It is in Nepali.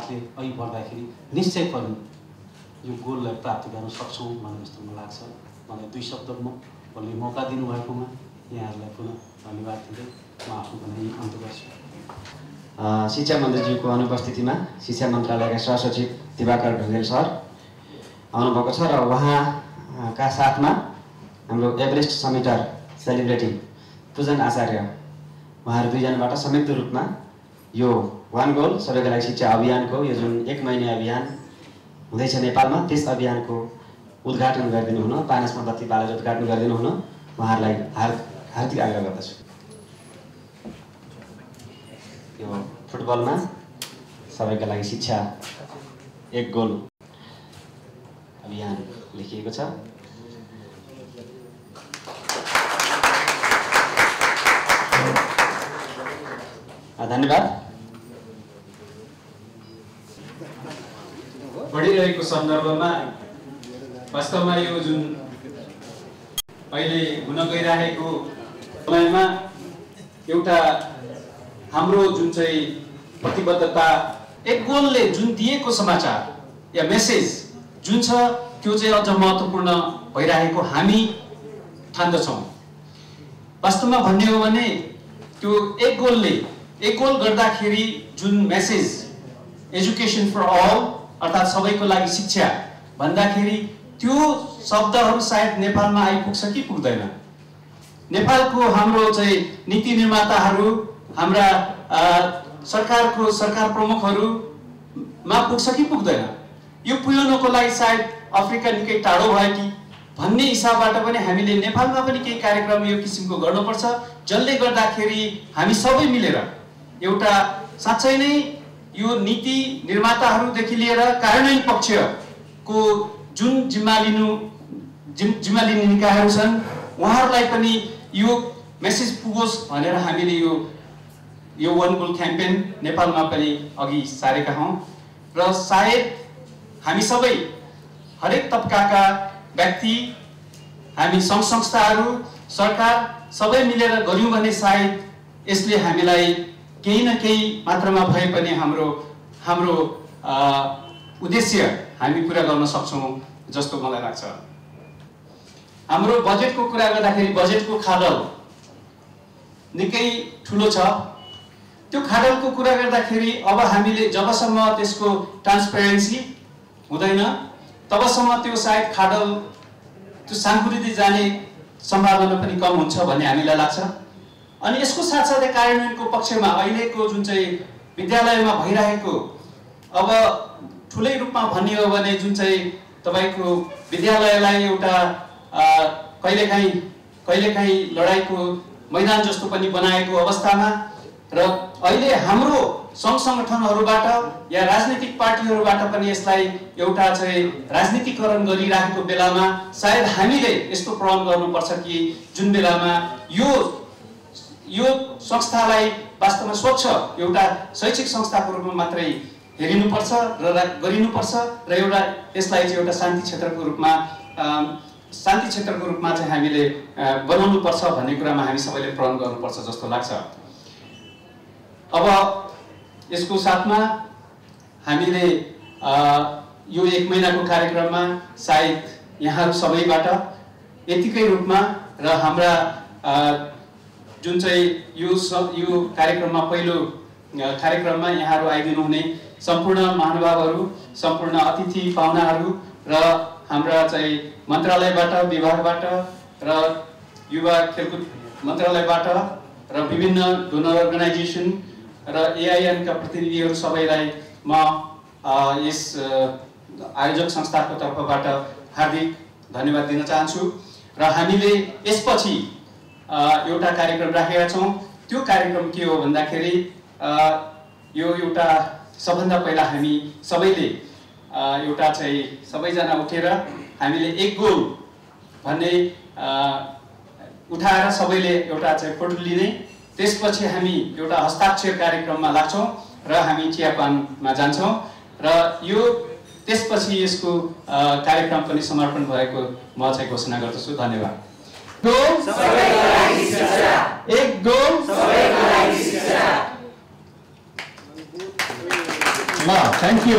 हातले अघि बढ्दाखेरि निश्चय पनि यो गोललाई प्राप्त गर्न सक्छौँ भन्ने जस्तो मलाई लाग्छ। मलाई दुई शब्द म भोलि मौका दिनुभएकोमा यहाँहरूलाई पुनः धन्यवाद दिँदै म आफ्नो पनि अन्त गर्छु। शिक्षा मन्त्रीज्यूको अनुपस्थितिमा शिक्षा मन्त्रालयका सहसचिव दिवाकर ढुङ्गेल सर आउनुभएको छ र उहाँका साथमा हाम्रो एभरेस्ट समिटर सेलिब्रेटी पूजन आचार्य उहाँहरू दुईजनाबाट संयुक्त रूपमा यो वान गोल सबैका लागि शिक्षा अभियानको यो जुन एक महिने अभियान हुँदैछ नेपालमा त्यस अभियानको उद्घाटन गरिदिनु हुन पानसमा बत्ती बालेर उद्घाटन गरिदिनु हुन उहाँहरूलाई हार हार्दिक आग्रह गर्दछु। यो फुटबलमा सबैका लागि शिक्षा एक गोल अभियान लेखिएको छ। धन्यवाद। बढिरहेको सन्दर्भमा वास्तवमा यो जुन अहिले हुन गइरहेको समयमा एउटा हाम्रो जुन चाहिँ प्रतिबद्धता एक गोलले जुन दिएको समाचार या मेसेज जुन छ त्यो चाहिँ अझ महत्त्वपूर्ण भइरहेको हामी ठान्दछौँ। वास्तवमा भन्ने हो भने त्यो एक गोलले एक गोल गर्दाखेरि जुन मेसेज एजुकेसन फर अल अर्थात् सबैको लागि शिक्षा। भन्दाखेरि त्यो शब्दहरू सायद नेपालमा आइपुग्छ कि पुग्दैन। नेपालको हाम्रो चाहिँ नीति निर्माताहरू हाम्रा सरकारको सरकार प्रमुखहरूमा पुग्छ कि पुग्दैन? यो पुर्याउनको लागि सायद अफ्रिका निकै टाढो भयो कि? भन्ने हिसाबबाट पनि हामीले नेपालमा पनि केही कार्यक्रम यो किसिमको गर्नुपर्छ। जसले गर्दाखेरि हामी सबै मिलेर एउटा साँच्चै नै यो नीति निर्माताहरूदेखि लिएर कार्यान्वयन पक्षको जुन जिम्मा लिनु जिम जिम्मा लिने निकायहरू छन् उहाँहरूलाई पनि यो मेसेज पुगोस् भनेर हामीले यो यो वान गोल क्याम्पेन नेपालमा पनि अघि सारेका हौँ। र सायद हामी सबै हरेक तबकाका व्यक्ति हामी सङ्घ संस्थाहरू सरकार सबै मिलेर गऱ्यौँ भने सायद यसले हामीलाई केही न केही मात्रामा भए पनि हाम्रो हाम्रो उद्देश्य हामी पुरा गर्न सक्छौँ जस्तो मलाई लाग्छ। हाम्रो बजेटको कुरा गर्दाखेरि बजेटको खाडल निकै ठुलो छ। त्यो खाडलको कुरा गर्दाखेरि अब हामीले जबसम्म त्यसको ट्रान्सपेरेन्सी हुँदैन तबसम्म त्यो सायद खाडल त्यो साङ्कुरिँदै जाने सम्भावना पनि कम हुन्छ भन्ने हामीलाई लाग्छ। अनि यसको साथसाथै कार्यान्वयनको पक्षमा अहिलेको जुन चाहिँ विद्यालयमा भइरहेको अब ठुलै रूपमा भन्ने हो भने जुन चाहिँ तपाईँको विद्यालयलाई एउटा कहिलेकाहीँ कहिलेकाहीँ लडाइँको मैदान जस्तो पनि बनाएको अवस्थामा र अहिले हाम्रो सङ्घ सङ्गठनहरूबाट या राजनीतिक पार्टीहरूबाट पनि यसलाई एउटा चाहिँ राजनीतिकरण गरिराखेको बेलामा सायद हामीले यस्तो प्रण गर्नुपर्छ कि जुन बेलामा यो यो संस्थालाई वास्तवमा स्वच्छ एउटा शैक्षिक संस्थाको रूपमा मात्रै हेरिनुपर्छ र गरिनुपर्छ र एउटा यसलाई चाहिँ एउटा शान्ति क्षेत्रको रूपमा शान्ति क्षेत्रको रूपमा चाहिँ हामीले बनाउनुपर्छ भन्ने कुरामा हामी सबैले प्रण गर्नुपर्छ जस्तो लाग्छ। अब यसको साथमा हामीले यो एक महिनाको कार्यक्रममा सायद यहाँहरू सबैबाट यतिकै रूपमा र हाम्रा जुन चाहिँ यो स- यो कार्यक्रममा पहिलो कार्यक्रममा यहाँहरू आइदिनु हुने सम्पूर्ण महानुभावहरू सम्पूर्ण अतिथि पाहुनाहरू र हाम्रा चाहिँ मन्त्रालयबाट विभागबाट र युवा खेलकुद मन्त्रालयबाट र विभिन्न डोनर अर्गनाइजेसन र एआइएनका प्रतिनिधिहरू सबैलाई म यस आयोजक संस्थाको तर्फबाट हार्दिक धन्यवाद दिन चाहन्छु। र हामीले यसपछि एउटा कार्यक्रम राखेका छौँ। त्यो कार्यक्रम के हो भन्दाखेरि यो एउटा सबभन्दा पहिला हामी सबैले एउटा चाहिँ सबैजना उठेर हामीले एक गोल भन्ने उठाएर सबैले एउटा चाहिँ फोटो लिने। त्यसपछि हामी एउटा हस्ताक्षर कार्यक्रममा लाग्छौँ र हामी चियापानमा जान्छौँ। र यो त्यसपछि यसको कार्यक्रम पनि समर्पण भएको म चाहिँ घोषणा गर्दछु। धन्यवाद। गोल एक गोल ल ल थ्याङ्क यू